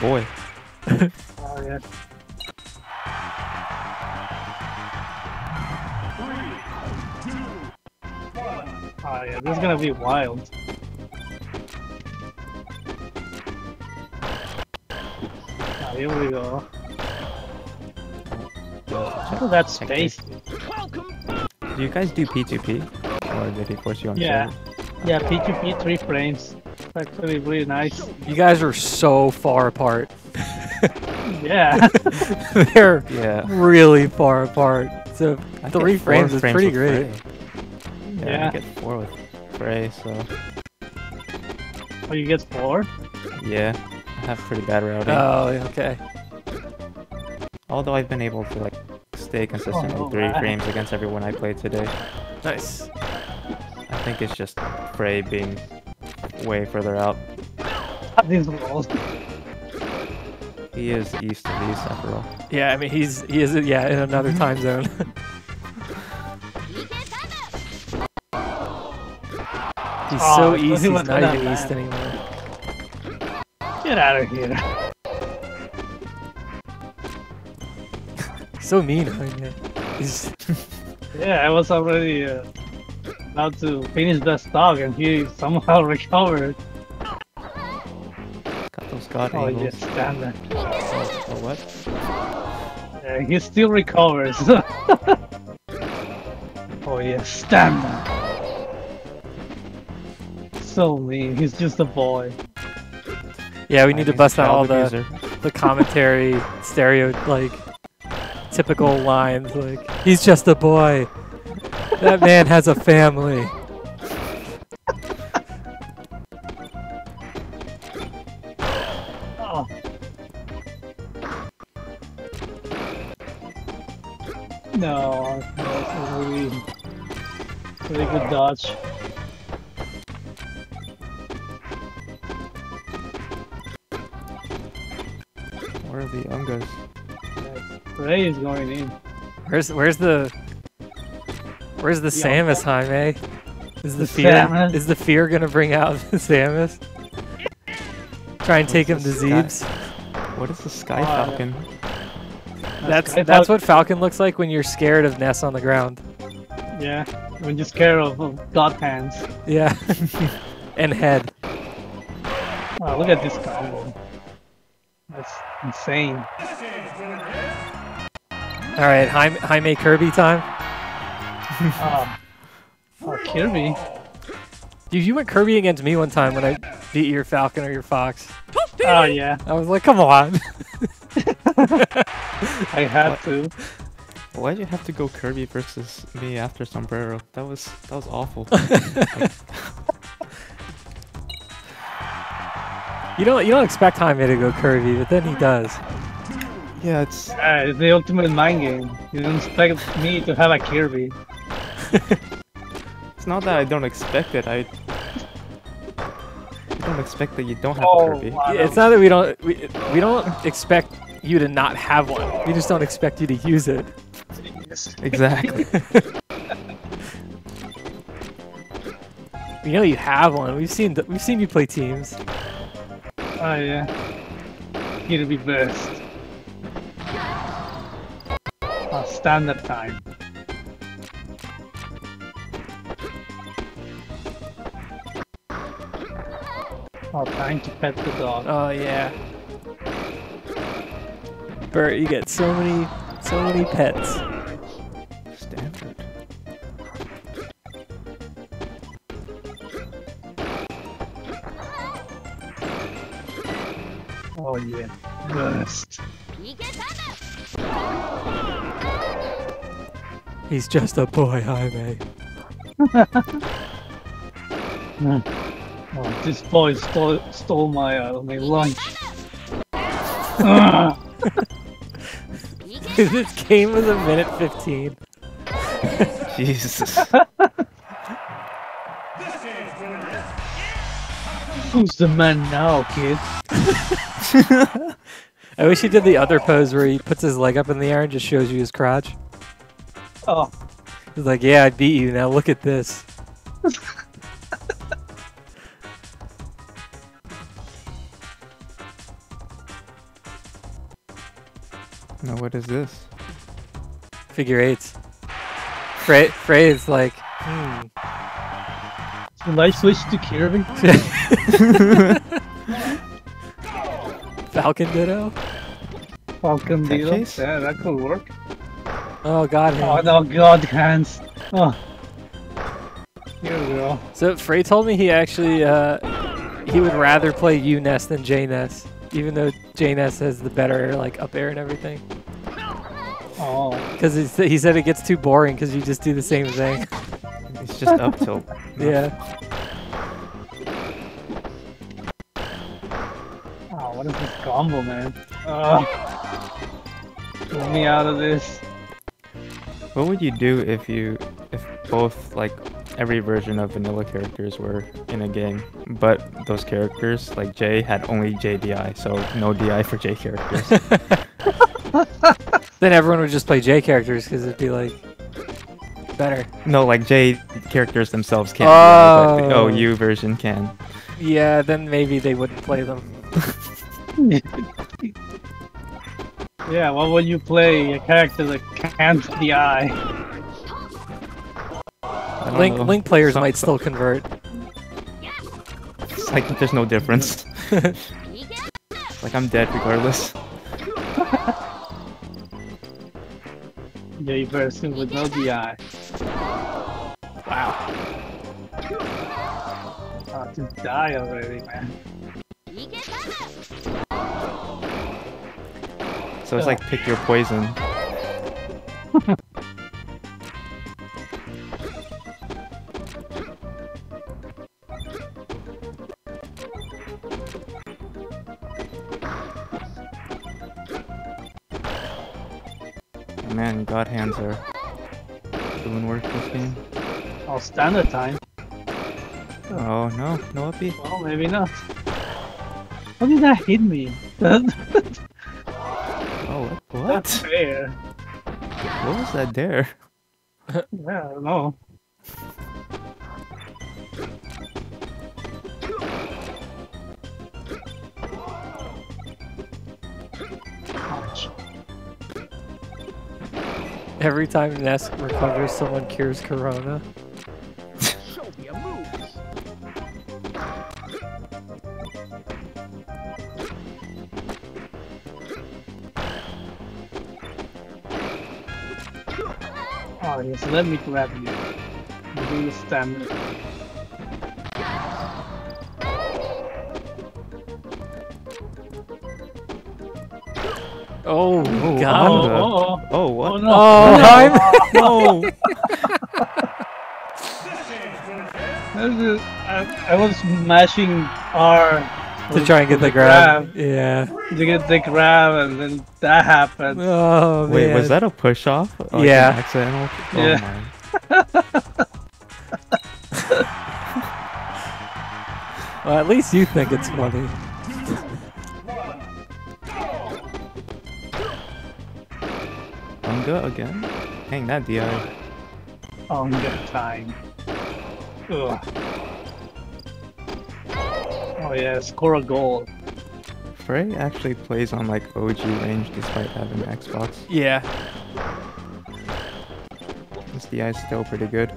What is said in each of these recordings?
boy. Oh yeah. Oh yeah, this is gonna be wild. Ah, here we go. Look at that space. Do you guys do P2P? Or did he force you on Yeah. server? Yeah, P2P, three frames. Actually really nice. You guys are so far apart. Yeah. They're Yeah. really far apart. So I three get four frames is pretty great. Yeah, Yeah. I get four with Fray, so oh, you get four? yeah. I have pretty bad routing. Oh, okay. Although I've been able to like stay consistent Oh, with three wow. frames against everyone I played today. Nice. I think it's just Fray being way further out. These rolls. He is east of east after all. Yeah, I mean he's he is yeah in another time zone. he's Oh, so I thought east. He's not gonna even east land. anymore. Get out of here. So mean. I mean, he's Yeah, I was already uh, about to finish the stock and he somehow recovered. Got those god Oh, angles. yes, damn it. Oh, oh, what? Yeah, he still recovers. oh, yes, stand it. So mean. He's just a boy. yeah. We need to bust out all the abuser. the commentary stereo like typical lines like he's just a boy. That man has a family. Oh. No, that's really, really good dodge. Where are the Ungas? Ray is going in. Where's where's the where's the Yeah. Samus Jaime? Is the The fear Samus? is the fear gonna bring out the Samus? Try and take him to What's Zebes. What is the Sky Oh, yeah. Falcon? That's I that's thought- what Falcon looks like when you're scared of Ness on the ground. Yeah, when you're scared of, of God hands. Yeah. and head. Wow, look at this combo. That's insane. All right, Jaime, Jaime Kirby time. Oh, oh Kirby. Dude, you went Kirby against me one time when I beat your Falcon or your Fox. Oh yeah, I was like, come on. I had to. Why'd you have to go Kirby versus me after Sombrero? That was that was awful. You don't you don't expect Jaime to go Kirby, but then he does. yeah, it's Uh, it's the ultimate mind game. You don't expect me to have a Kirby. it's not that I don't expect it. I I don't expect that you don't have Oh, a Kirby. wow. It's not that we don't we, we don't expect you to not have one. We just don't expect you to use it. Exactly. We know you have one. We've seen we've seen you play teams. Oh yeah. Kirby burst. Oh, standard time. Oh, time to pet the dog. Oh yeah. Bert, you get so many so many pets. Stanford. Oh yeah. Burst. He's just a boy, Jaime. Oh, this boy stole, stole my, uh, my lunch. This game was a minute 15. Jesus. Who's the man now, kid? I wish he did the other pose where he puts his leg up in the air and just shows you his crotch. Oh, He's like, yeah, I beat you. Now look at this. No, what is this? Figure eights. Fray, Fray is like, hmm. Should I switch to Kirby? Falcon Ditto. Falcon Tech Deal? Chase? Yeah, that could work. Oh god. Oh no, God hands. Oh. Here we go. So Fray told me he actually uh, he would rather play U Ness than J Ness, even though J Ness has the better like up air and everything. Oh. Because he said it gets too boring because you just do the same thing. It's just up tilt. yeah. Oh, what is this combo, man? Oh. Get me out of this. What would you do if you if both like every version of vanilla characters were in a game, but those characters like J had only JDI, so no DI for J characters. Then everyone would just play J characters because it'd be like better. no, like J characters themselves can't DI, but the Oh. OU version can. Yeah, then maybe they wouldn't play them. Yeah, what would you play? A character that can't DI. I don't Link know. Link players might still convert. It's like there's no difference. like I'm dead regardless. J version with no DI. Wow. Oh, to die already, man. So it's like pick your poison. God hands are doing work this game. Oh, standard time. Oh no, no uppy. Well, maybe not. How did that hit me? Oh what? What? fair. What was that there? Yeah, I don't know. Every time Ness recovers, someone cures Corona. Oh yes, let me grab you. Maybe you stand. Oh, oh, Oh, God. Oh, oh, oh. Oh what? Oh, no. Oh, I'm- no! This is- I, I was mashing R to try and get the grab. Yeah. to get the grab, and then that happened. Oh man. Wait, was that a push off? Like an Yeah. accidental? Oh, Yeah. my. Well, at least you think it's funny. Bunga again? Hang that DI. On the time. Ugh. Oh yeah, score a goal. Fray actually plays on like OG range despite having an Xbox. Yeah. This DI is still pretty good.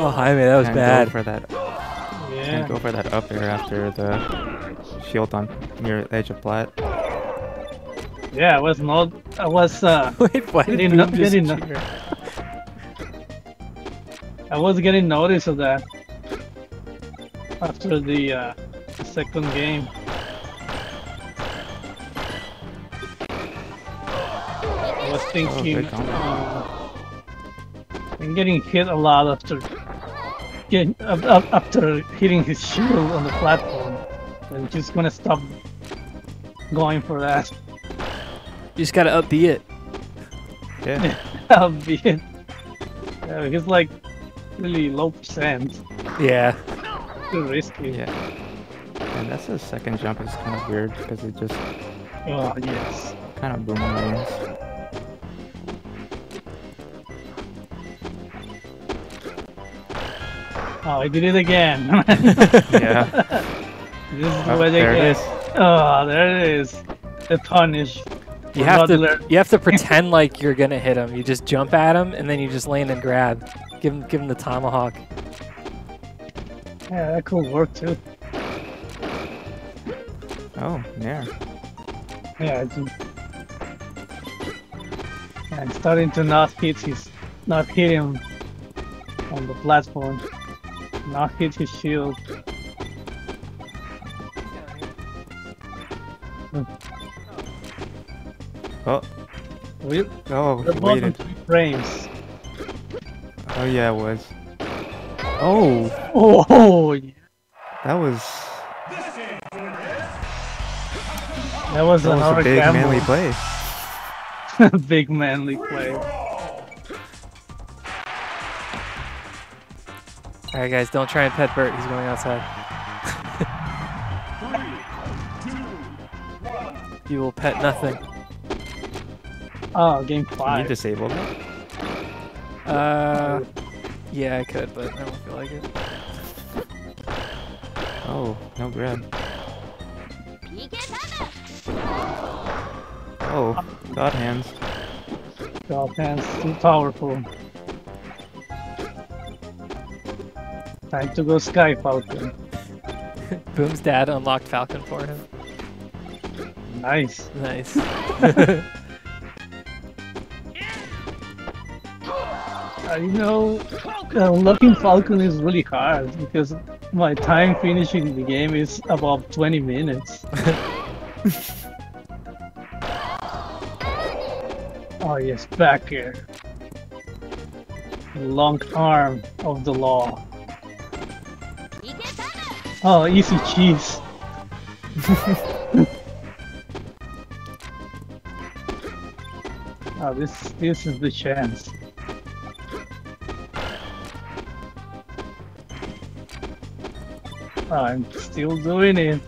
Oh, Jaime, that was can't bad. Go for that. Yeah. Can't go for that up air after the shield on near edge of plat. Yeah, I was not. I was. Uh, Wait, why did Getting Boom no- getting no- I was getting notice of that after the, uh, second game. I was thinking. good combo. uh, I'm getting hit a lot after getting up, up, after hitting his shield on the platform. I'm just gonna stop going for that. You just gotta upbeat it. Yeah. That'll it. Yeah, because like really low percent. Yeah. Too risky. Yeah. And that's the second jump is kind of weird because it just Oh yes. kind of boomerangs. Oh, I did it again. Yeah. this is Oh, where they get. is. Oh, there it is. The punish. You have to you have to pretend like you're gonna hit him. You just jump at him and then you just land and grab. Give him give him the tomahawk. Yeah, that could work too. Oh, yeah. Yeah, it's, I'm starting to not hit his, not hit him on the platform, not hit his shield. Oh, We, oh, the bottom waited. three frames. Oh, yeah, it was. Oh, Oh, yeah. that was that was that was a big gamble. manly play. big manly play. All right, guys, don't try and pet Bert. He's going outside. you will pet nothing. Oh, game Can you five. disable that? Uh, yeah, I could, but I don't feel like it. Oh, no grab. Oh, God hands. God, hands too powerful. Time to go Sky Falcon. Boom's dad unlocked Falcon for him. Nice. Nice. You know, uh, unlocking Falcon is really hard because my time finishing the game is about 20 minutes. oh yes, back here. Long arm of the law. Ah, oh, easy cheese. oh, this this is the chance. Ah, I'm still doing it.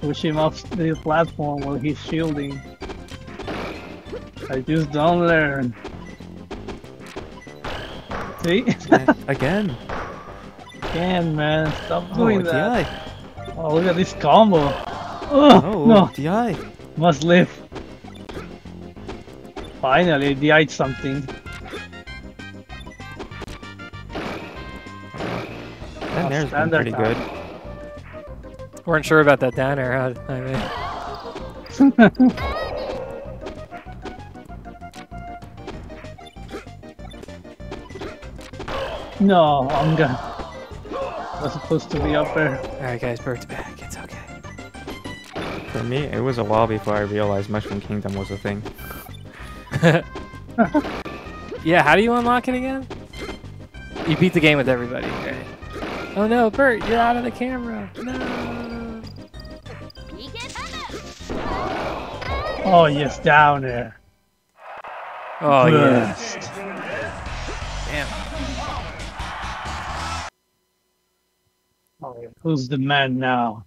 Push him off the platform while he's shielding. I just don't learn. See? Again. Again, man. Stop Oh, doing that. DI. Oh, look at this combo. Oh, Oh, no. DI. Must live. Finally, DI'd something. That oh, there's been standard pretty good. Weren't sure about that down air. How, I mean, No, I'm gonna. I was supposed to be up there. all right, guys, Bert's back. It's okay. For me, it was a while before I realized Mushroom Kingdom was a thing. Yeah, how do you unlock it again? You beat the game with everybody, right? Oh no, Bert, you're out of the camera. No. Oh yes, down there. Oh yeah. Who's the man now?